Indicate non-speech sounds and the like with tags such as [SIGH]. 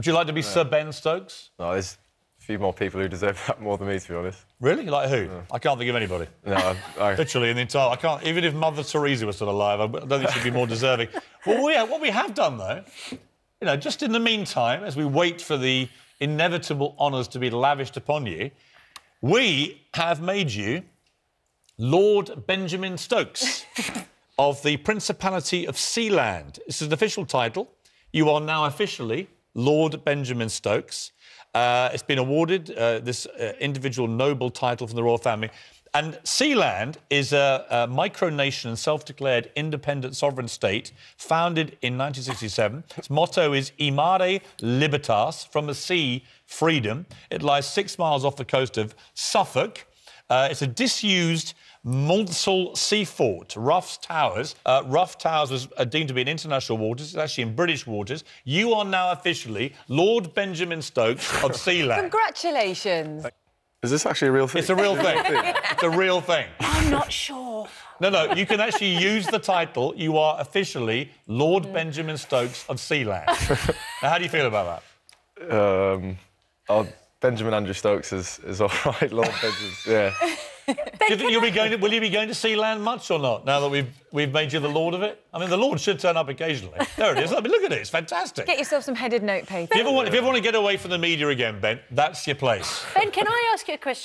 Would you like to be Sir Ben Stokes? No, there's a few more people who deserve that more than me, to be honest. Really? Like who? I can't think of anybody. No, I, I, [LAUGHS] Literally in the entire. I can't. Even if Mother Teresa was still alive, I don't think she'd be more deserving. [LAUGHS] well, we, what we have done though, you know, just in the meantime, as we wait for the inevitable honours to be lavished upon you, we have made you Lord Benjamin Stokes [LAUGHS] of the Principality of Sealand. This is an official title. You are now officially Lord Benjamin Stokes. Uh, it's been awarded uh, this uh, individual noble title from the royal family. And Sealand is a, a micronation and self-declared independent sovereign state founded in 1967. Its motto is Imare Libertas, from the sea, freedom. It lies six miles off the coast of Suffolk. Uh, it's a disused Maunsell Sea Fort, Roughs Towers. Uh, Rough Towers was uh, deemed to be in international waters. It's actually in British waters. You are now officially Lord Benjamin Stokes of [LAUGHS] Sealand. Congratulations. is this actually a real thing? It's a real thing. [LAUGHS] it's a real thing. I'm not sure. No, no, you can actually use the title. You are officially Lord Benjamin Stokes of Sealand. [LAUGHS] now, how do you feel about that? Um, oh, Benjamin Andrew Stokes is, is all [LAUGHS] right, Lord Benjamin. [LAUGHS] Yeah. Do you think you'll be going to, will you be going to Sealand much or not, now that we've, we've made you the Lord of it? I mean, the Lord should turn up occasionally. There it is. I mean, look at it. It's fantastic. Get yourself some headed notepaper. If you, ever want, if you ever want to get away from the media again, Ben, that's your place. Ben, can I ask you a question?